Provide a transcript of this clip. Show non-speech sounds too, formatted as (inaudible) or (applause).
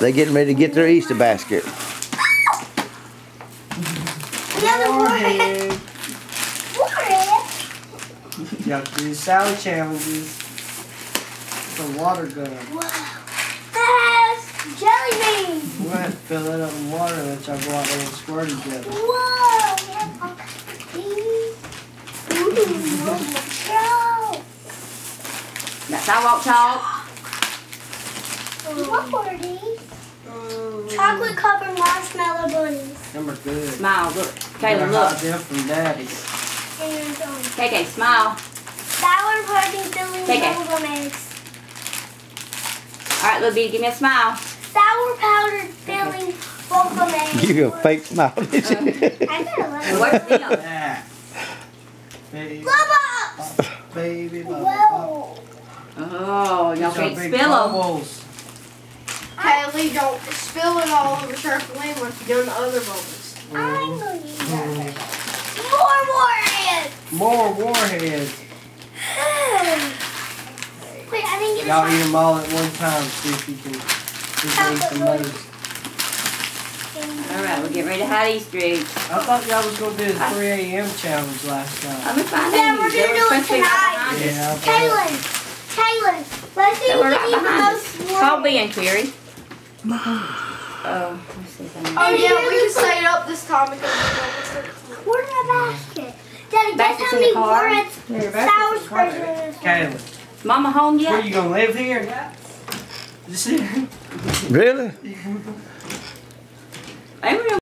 They getting ready to get their Easter basket. Another. You have to do salad challenges. The water gun. Wow. That's jelly beans. We're gonna have to fill it up with water and let y'all go out there and squirt each other. Whoa. we have all kinds of things. Ooh, wow. That sidewalk chalk. What were these? Chocolate covered marshmallow bunnies. Them are good. Smile, look. Kayla, hide look. them from daddy. And um, KK, smile. sour pudding filling Take it. bubblegum eggs. All right, little bitty, give me a smile. Sour powdered filling bubblegum eggs. You a fake smile, did (laughs) you? I got a And lot. where's Theo? Baby, Bubbles! baby, bubble, bubble. Whoa. Oh, y'all These are can't spill them. Bubbles. Kylie, don't spill it all over trampoline like you done the other bubbles. I'm gonna use that. More warheads! More warheads. (sighs) Wait, I didn't get Y'all eat them all at one time. See if you can, see if you eat the most. All right, we're getting ready to hide Easter eggs. I thought y'all was gonna do the 3 a.m. challenge last night. Let me find Yeah, we're They gonna do it supposed to be right tonight. Yeah, I bet. Kaylin, Kaylin, let's see They who can eat the most us. Call warheads. Ben, Carrie. Oh, let's see if I Oh yeah, we can set it up this time because the bubbles are Where's my basket? Daddy, guess Basket's how in the many car. warheads Yeah, sour basket's in the car, spreads baby. in this one? Kaylin, Mama home yet? where you gonna live here? Just really? (laughs) They were